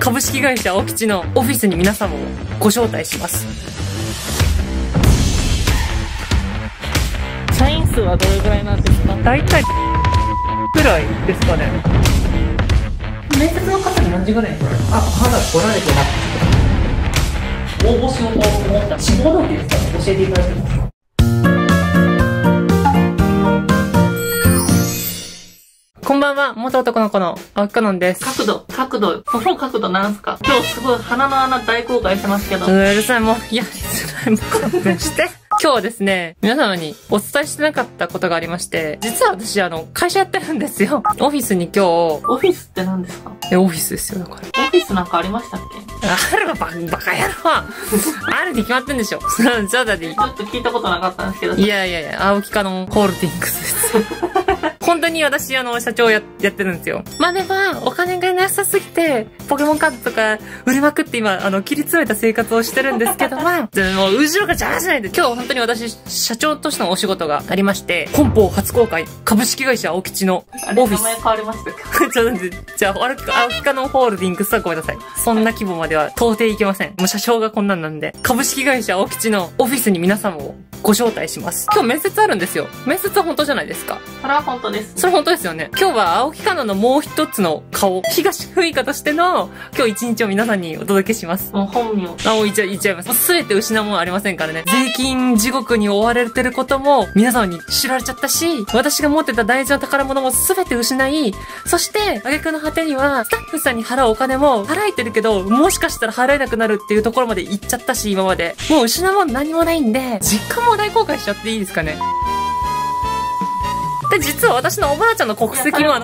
株式会社青吉のオフィスに皆様をご招待します。社員数はどれぐらいなんですか大体、ぐらいですかね。面接の方に何時ぐらいあ、まだ来られてなくて。応募しようと思った志望動機ですか？教えていただけますこんばんは、元男の子の青木かのんです。角度、角度、この角度なんすか？今日すごい鼻の穴大公開してますけど。うるさい、もう、やりづらい、もう勘弁して。今日はですね、皆様にお伝えしてなかったことがありまして、実は私、あの、会社やってるんですよ。オフィスに今日、オフィスって何ですか？え、オフィスですよ、だから。オフィスなんかありましたっけ？あるわ、ババカ野郎あるに決まってんでしょ。そうだでちょっと聞いたことなかったんですけど。いやいやいや、青木かのんホールディングスです。本当に私、あの、社長や、やってるんですよ。まあでも、お金がなさすぎて、ポケモンカードとか売りまくって今、あの、切り詰めた生活をしてるんですけども、でも、後ろが邪魔しないで、今日本当に私、社長としてのお仕事がありまして、本邦初公開、株式会社青吉のオフィス名前。変わりましたっけ ちょっと待って、じゃあ、青木青木かのホールディングスはごめんなさい。そんな規模までは到底いけません。もう社長がこんなんなんで。株式会社青吉のオフィスに皆様をご招待します。今日面接あるんですよ。面接は本当じゃないですか。それは本当です。それ本当ですよね。今日は青木かなのもう一つの顔、東風花としての今日一日を皆さんにお届けします。もう本名。あ、もう言っちゃい、ちゃいます。すべて失うものはありませんからね。税金地獄に追われてることも皆様に知られちゃったし、私が持ってた大事な宝物もすべて失い、そして、挙句の果てには、スタッフさんに払うお金も払えてるけど、もしかしたら払えなくなるっていうところまで行っちゃったし、今まで。もう失うもの何もないんで、実家も大公開しちゃっていいですかね？で、実は私のおばあちゃんの国籍も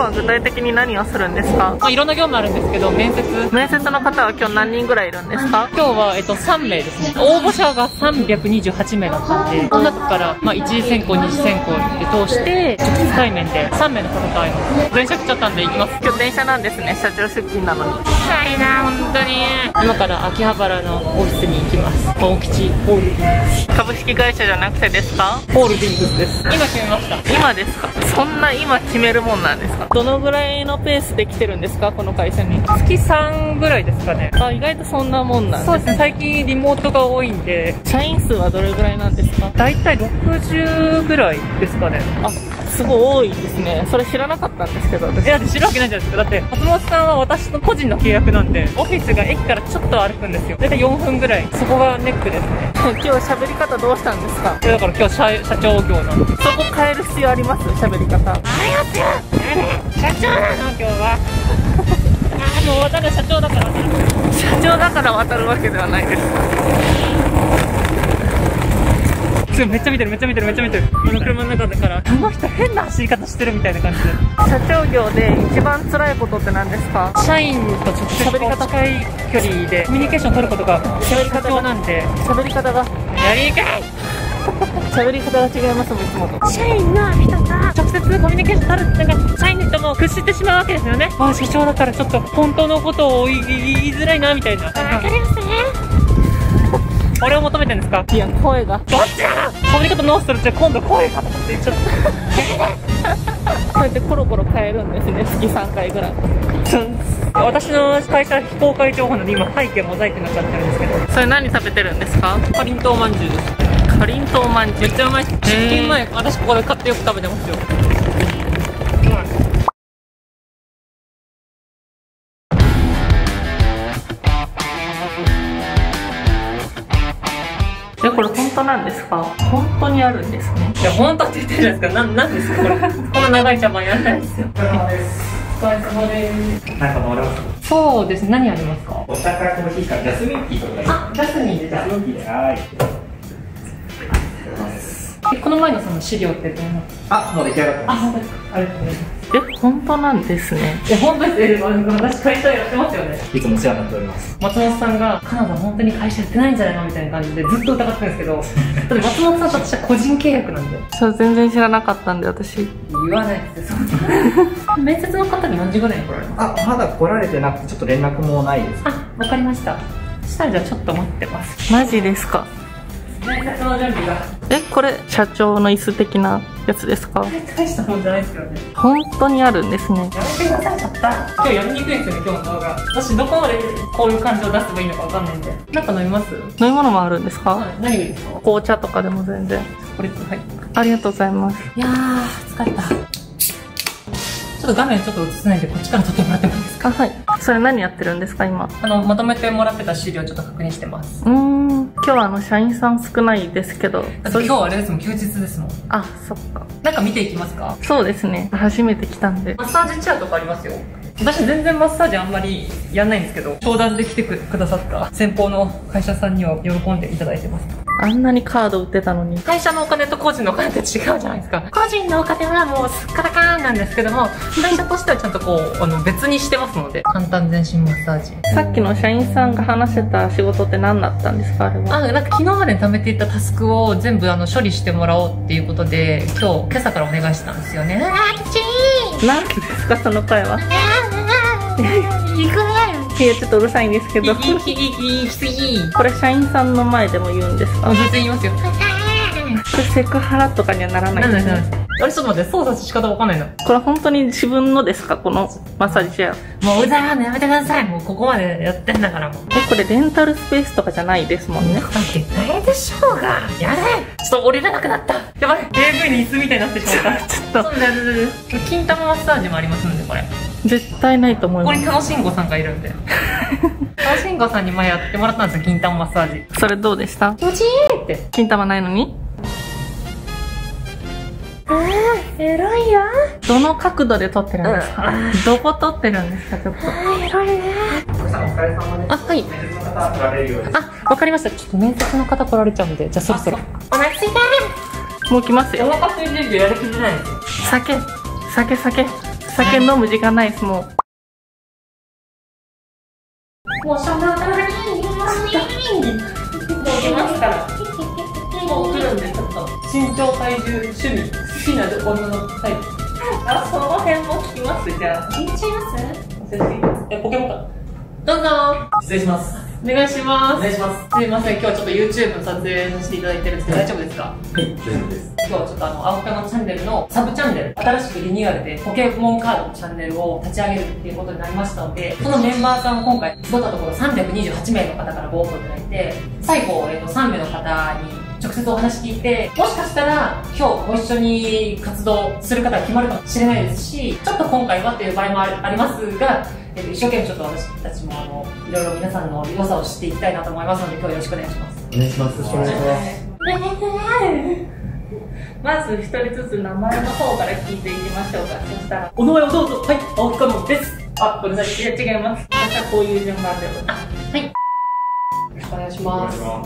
は具体的に何をするんですか？まあ、いろんな業務あるんですけど、面接面接の方は今日何人ぐらいいるんですか？今日は、えっと、3名ですね。応募者が328名だったんで、この中から、まあ、一次選考、二次選考で通して、直接対面で3名の方と会います。電車来ちゃったんで行きます。今日電車なんですね、社長出勤なのに。辛いな、本当に。今から秋葉原のオフィスに行きます。大吉ホールディングス。株式会社じゃなくてですか？ホールディングスです。今決めました。今ですか？そんな今決めるもんなんですか？どのぐらいのペースで来てるんですかこの会社に？月3ぐらいですかね。あ、意外とそんなもんなんでそうですね、最近リモートが多いんで、す。社員数はどれぐらいなんですか？だいたい60ぐらいですかね。あ、すごい多いですね。それ知らなかったんですけど、私いや、だって知るわけないじゃないですか。だって、松本さんは私の個人の契約なんで、オフィスが駅からちょっと歩くんですよ。だいたい4分ぐらい。そこがネックですね。今日喋り方どうしたんですか？いやだから今日社社長業なんで。そこ変える必要あります？喋り方。社長なの今日は。あもう渡る社長だから渡る。社長だから渡るわけではないです。すごいめっちゃ見てるめっちゃ見てるめっちゃ見てる。この車の中だから、この人変な走り方してるみたいな感じで。社長業で一番辛いことって何ですか？社員と直接喋り方近い距離でコミュニケーション取ることが喋り方なんで、喋り方が、やりにくい。喋り方が違いますもん、いつもと。社員の人と直接コミュニケーション取るってのが社員の人も屈してしまうわけですよね。ああ社長だからちょっと本当のことを言い言いづらいなみたいな。わかりますね俺を求めてんですか？いや、声が。どっちだ喋り方直すとじゃあ今度声がとかって言っちゃっこうやってコロコロ変えるんですね、月3回ぐらい。た私の会社非公開情報なので今背景モザイクになっちゃってるんですけど。それ何食べてるんですか？かりんとうまんじゅうですかりんとうまんじゅうめっ。ちゃうまいし出勤前私ここで買ってよく食べてますよ本当なんですか？本当にあるんですね。いや本当って言ってるじゃないですか。ななんですか？これ。こんな長い茶番やらないですよ。お疲れ様です。なんか飲まれますそうですね。何ありますか？お茶からコーヒーか、ジャスミンティーとかであジャスミンでジャスミンティーで、はい。えこの前のその資料ってどうな？あ、もう出来上がってます。あ本当ですか。ありがとうございます。え、本当なんですね。いや本当です。え私会社やってますよねいつもお世話になっております。松本さんがカナダ本当に会社やってないんじゃないの？みたいな感じでずっと疑ってるんですけどだって松本さんと私は個人契約なんで。それ全然知らなかったんで、私。言わないですよ。そんな。面接の方に何時ぐらいに来られます？あ、まだ来られてなくて、ちょっと連絡もないです。あわかりました。そしたらじゃあちょっと待ってます。マジですかえこれ社長の椅子的なやつですか？大したもんじゃないですけどね。本当にあるんですねやめてください、ちょっと。今日やりにくいんですよね、今日の動画。私、どこまでこういう感情を出せばいいのかわかんないんで。なんか飲みます？飲み物もあるんですか、はい。何がいいですか？紅茶とかでも全然これ、はい。ありがとうございますいやー、疲れた。と画面ちょっと映せないんで、こっちから撮ってもらってもいいですか？あはい。それ何やってるんですか？今。あの、まとめてもらってた資料ちょっと確認してます。うーん。今日はあの社員さん少ないですけどだってそう今日あれですもん、休日ですもん。あそっか。なんか見ていきますか？そうですね。初めて来たんで。マッサージチェアとかありますよ。私全然マッサージあんまりやんないんですけど、商談で来てくくださった先方の会社さんには喜んでいただいてます。あんなにカード売ってたのに会社のお金と個人のお金って違うじゃないですか。個人のお金はもうすっからかーんなんですけども、会社としてはちゃんとこう、あの別にしてますので、簡単全身マッサージ。さっきの社員さんが話してた仕事って何だったんですかあれはあ、なんか昨日までに貯めていたタスクを全部あの処理してもらおうっていうことで、今日、今朝からお願いしてたんですよね。あー、きち何ですかその声はいやちょっとうるさいんですけどいい、きつい。これ社員さんの前でも言うんですかあ、全然言いますよ。これセクハラとかにはならないなんだなんですねあれ、ちょっと待って、操作仕方わかんないな。これ本当に自分のですかこのマッサージチェアもう歌うのやめてください。もうここまでやってんだからもう。えこれレンタルスペースとかじゃないですもんねだってないでしょうが。やれちょっと降りれなくなった。やばい。AV に椅子みたいになってしまった。ちょっとそうだよ、金玉マッサージもありますんで、これ。絶対ないと思いここにます楽しんごさんがいるんで。楽しんごさんに前やってもらったんですよ、金玉マッサージ。それどうでした？気持ちいいって。金玉ないのに？エロいよ。どの角度で撮ってるんですか、どこ撮ってるんですか？ちょっとエロいね。お疲れ様です。あ、はい。面接の方、取られるようです。あ、わかりました。ちょっと面接の方来られちゃうんで、じゃあそろそろ。お腹すいたもう来ますよお腹空いてるやる気出ないんですよ。酒酒酒酒飲む時間ないですもうもうそんなために、もう来ますから。もう来るんで、ちょっと身長、体重、趣味、好きな女のタイプ。あ、その辺も聞きますじゃあ。聞いちゃいますえ、ポケモンか。どうぞ失礼します。お願いします。お願いします。すいません、今日はちょっと YouTube の撮影させていただいてるんですけど、大丈夫ですか？はい、大丈夫です。今日はちょっとあの、青木のチャンネルのサブチャンネル、新しくリニューアルでポケモンカードのチャンネルを立ち上げるっていうことになりましたので、そのメンバーさんを今回、集ったところ328名の方からご応募いただいて、最後、えっと、3名の方に直接お話聞いて、もしかしたら今日ご一緒に活動する方が決まるかもしれないですし、ちょっと今回はっていう場合もありますが、えっと、一生懸命ちょっと私たちもあの、いろいろ皆さんの良さを知っていきたいなと思いますので、今日よろしくお願いします。お願いします。よろしくお願いします。まず一人ずつ名前の方から聞いていきましょうかそしたらお名前をどうぞ。はい、青木かのです。あ、ごめんなさい。いや違います私はこういう順番でよろしくお願いします。よお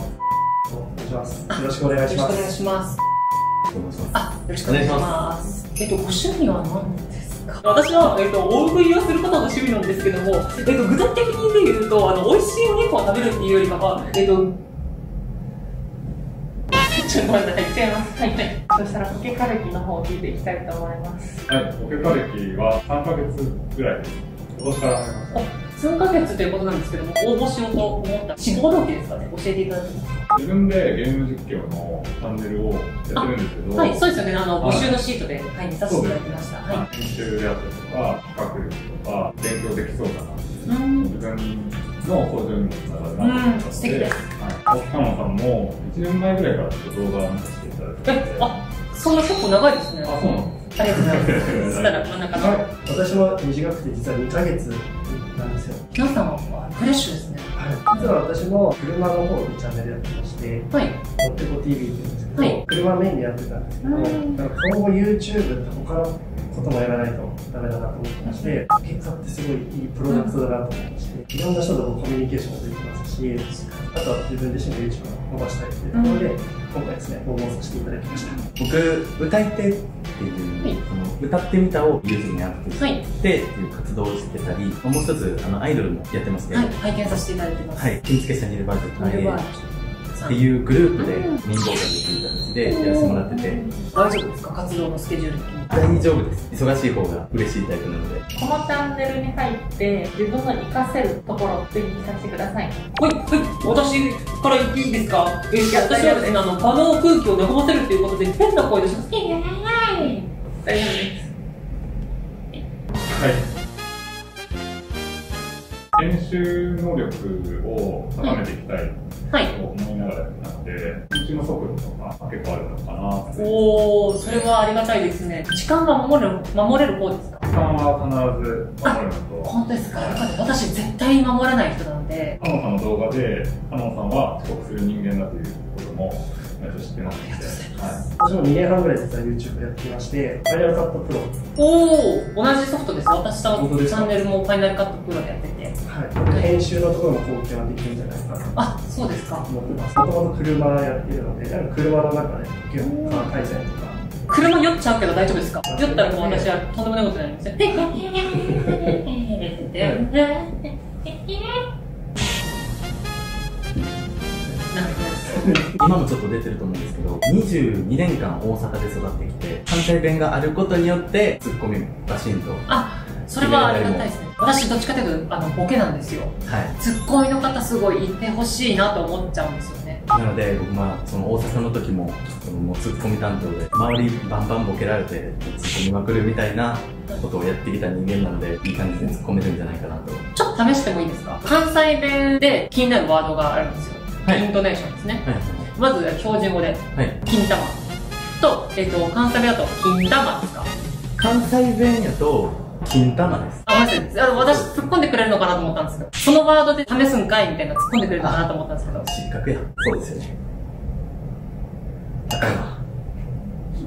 願いします。よろしくお願いします。ろしくお願いします。あ、よろしくお願いします。えっと、ご趣味は何ですか 私は、えっと、大食いをすることが趣味なんですけども、えっと、具体的に言うと、あの、美味しいお肉を食べるっていうよりかは、えっと、ちょっと待って、違います。はい、はい。そしたらポケカルキの方を聞いていきたいと思いますはい、ポケカ歴は3ヶ月ぐらいです。今年から始めました。3ヶ月ということなんですけども、応募しようと思った志望動機ですかね、教えていただけますか？自分でゲーム実況のチャンネルをやってるんですけど、はい、そうですよね。あの、募はい。集のシートで、はい、見させていただきました。は編集であったりとか、企画力とか、勉強できそうだなうん。自分の向上にもつながるなと思ったのうん素敵でで、はい、さんも1年前ぐらいからちょっと動画を見させていただいてえ、あ、そんな結構長いですね。あ、そうなのありがとうございます。そしたら真ん中の。私も短くて実は2ヶ月なんですよ。皆さんはフレッシュですね。はい。実は私も車の方でチャンネルやってまして、はい。モテコ TV って言うんですけど、はい車メインでやってたんですけど、うんなんか今後 YouTube って他のこともやらないとダメだなと思ってまして、結果ってすごいいいプロダクトだなと思いまして、いろんな人ともコミュニケーションができますし、あとは自分自身の YouTube を伸ばしたいというところで、今回ですね、応募させていただきました。僕歌い手っていう、はいその歌ってみたを YouTube にアップして、はいっていう活動をしてたりもう一つあのアイドルもやってますけど、はい。拝見させていただいてます。はい、金付けしたニルバージョンニルバージっていうグループで民放ができる形でやらせてもらってて、大丈夫ですか？活動のスケジュール的に。大丈夫です。忙しい方が嬉しいタイプなので。このチャンネルに入って自分の活かせるところをツイートさせてください。はい、はい、私から言っていいですか？え私はですね、あの、場の空気を和ませるっていうことで、変な声でします。大丈夫です。はい。編集能力を高めていきたいはい。と思いながらやってたので、うちの速度とか結構あるのかな。おー、それはありがたいですね。時間は守れる、守れる方ですか？時間は必ず守るのと、本当ですか？私絶対守らない人なので、カノンさんの動画で、カノンさんは遅刻する人間だということも、えっと知ってますはい。私も2年半ぐらい実は YouTube やってきまして、ファイナルカットプロ、おー、同じソフトです。私のチャンネルもファイナルカットプロでやってて。はい、編集のところの貢献はできるんじゃないかなとあ、そうですか。思ってます。もともと車やってるので、なんか車の中で結構カー改善とか、車酔っちゃうけど大丈夫ですか？酔ったらもう私はとんでもないことになりますよ。今もちょっと出てると思うんですけど、22年間大阪で育ってきて、関西弁があることによって、ツッコミバシンと。あ、それはありがたいですね。私どっちかというと、あの、ボケなんですよ。はい。ツッコミの方すごいいてほしいなと思っちゃうんですよね。なので、僕、まあ、その大阪の時も、もうツッコミ担当で、周りバンバンボケられて、ツッコミまくるみたいなことをやってきた人間なので、いい感じで突っ込めるんじゃないかなと。ちょっと試してもいいですか？関西弁で気になるワードがあるんですよ。はいイントネーションですね。はい。まず、標準語で、はい。金玉。と、えっ、と、関西弁だと、金玉ですか？関西弁やと、金玉です。あ、マジで。あの私、突っ込んでくれるのかなと思ったんですけど、そのワードで試すんかいみたいな突っ込んでくれるのかなと思ったんですけど。失格や。そうですよね。高いわ。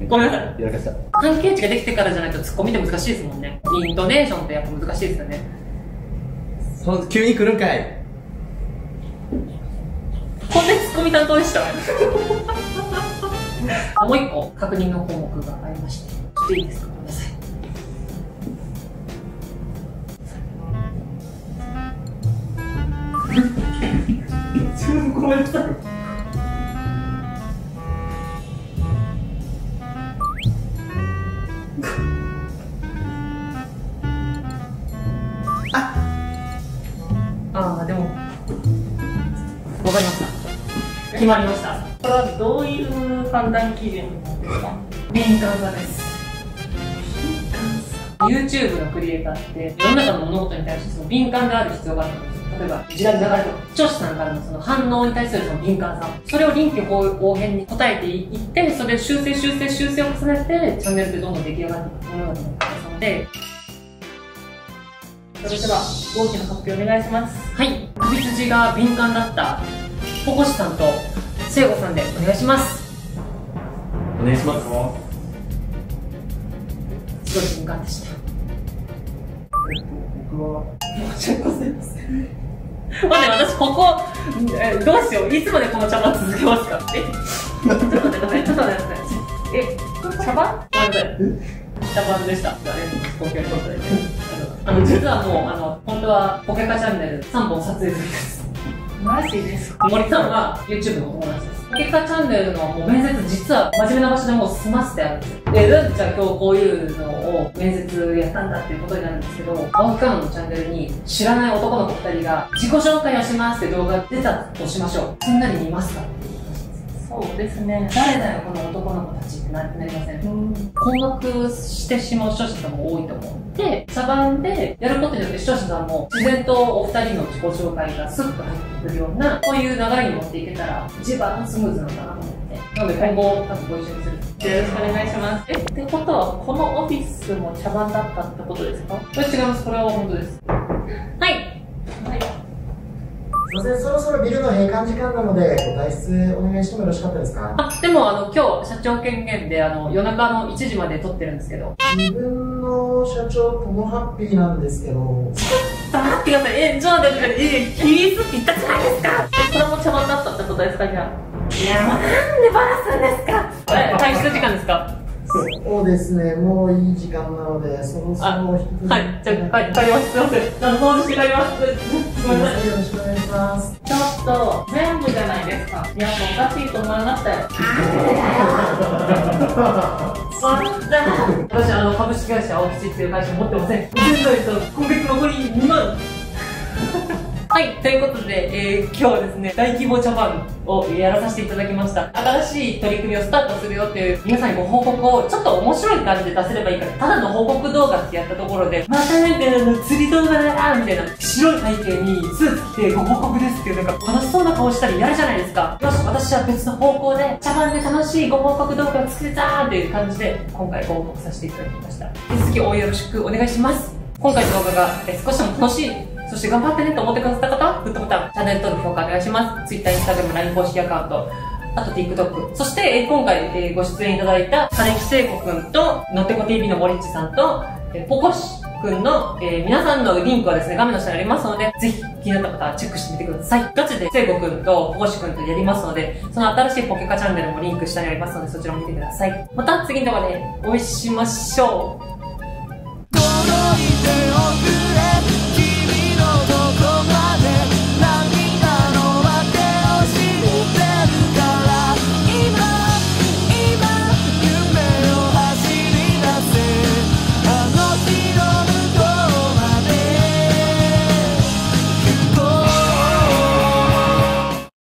ごめんなさい。やらかした。関係値ができてからじゃないと突っ込みって難しいですもんね。イントネーションってやっぱ難しいですよね。そ急に来るんかいこんな突っ込み担当でした？あもう一個確認の項目がありまして。ちょっといいですか？まりました。これはどういう判断基準なんですか？敏感さです。YouTube のクリエイターって世の中の物事に対してその敏感である必要があるんです例えば時代の流れとか視聴者さんからのその反応に対するその敏感さ。それを臨機応変に答えていってそれを修正修正修正を重ねてチャンネルってどんどん出来上がっていくものだと思いますので。それでは大きな発表お願いします。はい。首筋が敏感だった保護士さんと聖子さんでお願いしますお願いします。すごい敏感でした僕は、申し訳ございません。待って、私ここ、えどうしよう。いつまでこの茶番続けますか？え？ちょっと待ってください。ちょっと待ってください。え、茶番？ごめんなさい。茶番でした。あの実はもう、あの、本当はポケカチャンネル3本撮影済みです。マジですか？森さんは YouTube のお友達です。ポケカチャンネルのもう面接実は真面目な場所でもう済ませてあるんですよ。で、なんでじゃあ今日こういうのを面接やったんだっていうことになるんですけど、青木カのチャンネルに知らない男の子2人が自己紹介をしますって動画出たとしましょう。すんなり見ますか？そうですね誰だよこの男の子たちってななりません？困惑してしまう視聴者さんも多いと思うんで、茶番でやることによって視聴者さんも自然とお二人の自己紹介がスッと入ってくるような、こういう流れに持っていけたら一番スムーズなのかなと思って。なので今後多分ご一緒にする。よろしくお願いしますえってことはこのオフィスも茶番だったってことですか？これ違います。これは本当です。はい。はいすいません、そろそろビルの閉館時間なので、ご退出お願いしてもよろしかったですか？あ、でもあの、今日社長権限であの、夜中の1時まで撮ってるんですけど。自分の社長、トモハッピーなんですけど、待ってください。え、ちょっと待ってください。え、キリスって言ったじゃないですか。えこれも茶番だったってことですかじゃいや、もうなんでバラすんですか？え、退出時間ですか？そうですね、もういい時間なので、そろそろお引き取りはい。じゃあ、はい、帰ります。すいません。あの、掃除して帰ります。ごめんなさい。よろしくお願いします。ちょっと、全部じゃないですか。やっぱおかしいと思いましたよ。私、あの、株式会社青吉っていう会社持ってません。現在と今月残り2万。はい、ということで、えー、今日はですね、大規模茶番をやらさせていただきました。新しい取り組みをスタートするよっていう、皆さんにご報告をちょっと面白い感じで出せればいいから、ただの報告動画ってやったところで、またなんかあの、釣り動画だなみたいな、白い背景にスーツ着てご報告ですっていう、なんか楽しそうな顔したりやるじゃないですか。よし、私は別の方向で、茶番で楽しいご報告動画を作れたーっていう感じで、今回ご報告させていただきました。引き続き応援よろしくお願いします。今回の動画が少しでも楽しい、そして頑張ってねと思ってくださった方は、グッドボタン、チャンネル登録、評価お願いします。Twitter、Instagram、LINE 公式アカウント、あと TikTok。そして、え今回、えご出演いただいた、金木聖子くんと、のってこ TV の森っちさんと、えーポコシくんの、えー皆さんのリンクはですね、画面の下にありますので、ぜひ気になった方はチェックしてみてください。ガチで聖子くんとポコシくんとやりますので、その新しいポケカチャンネルもリンク下にありますので、そちらも見てください。また次の動画でお会いしましょう。